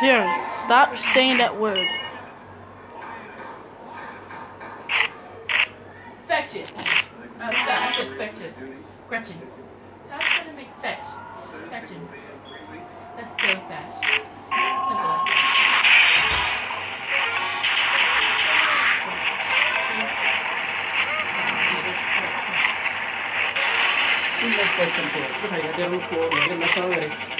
Serious. Stop saying that word. Fetch it. Oh, uh, stop. I said fetch it. Gretchen. Stop trying to make fetch. Fetch it. That's so fetch. Simple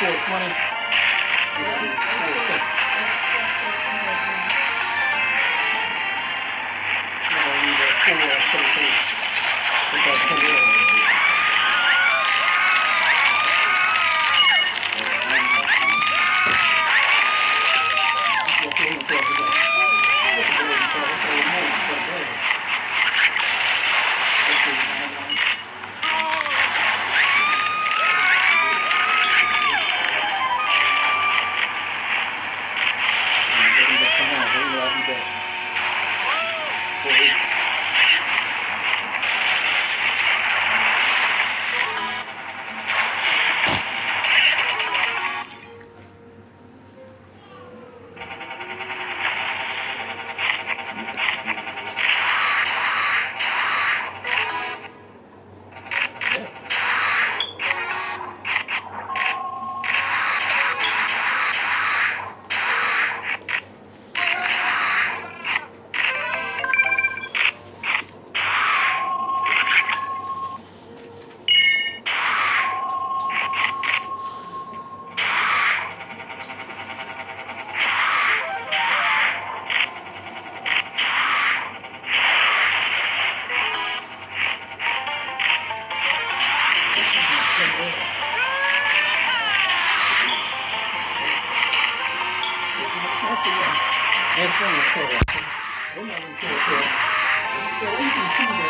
20 Thank you. but come on, hold I'll be back. 그러면거기왔 어. 그남 자, 저 거, 저은빛싱글 에.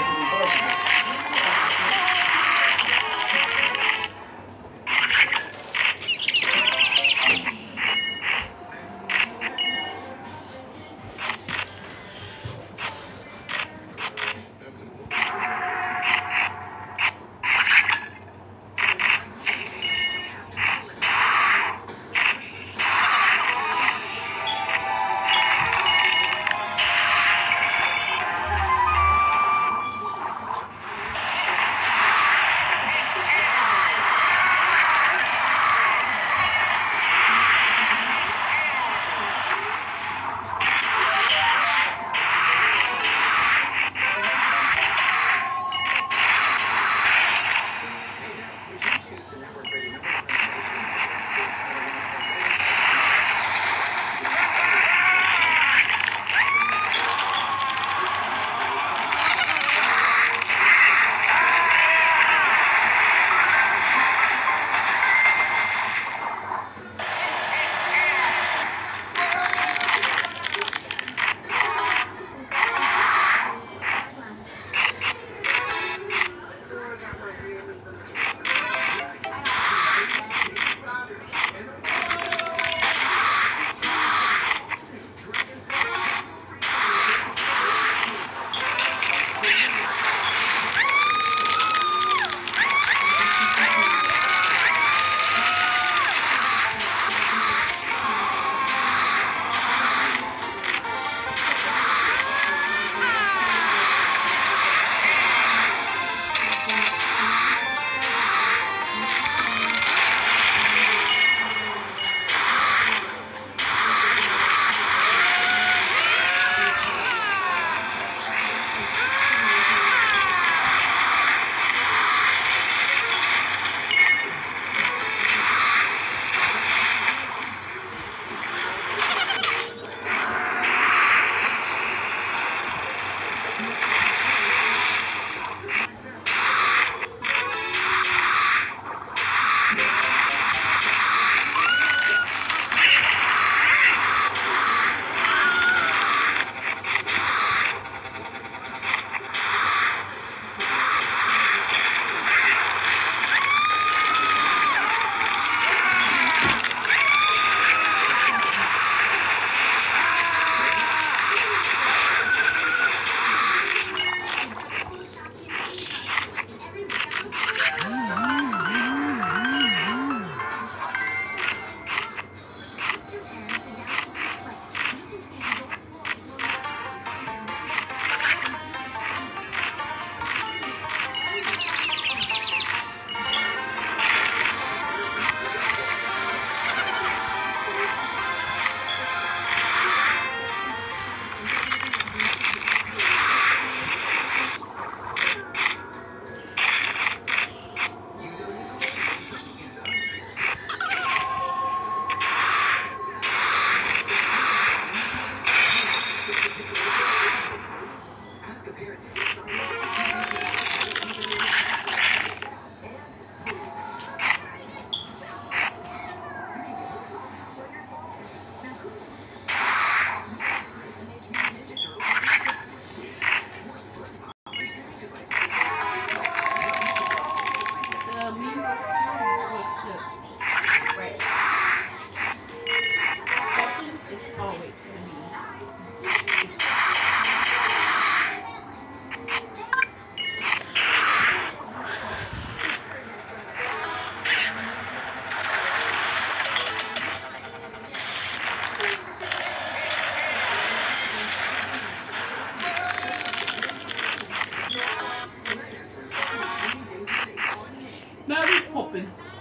Mary Poppins.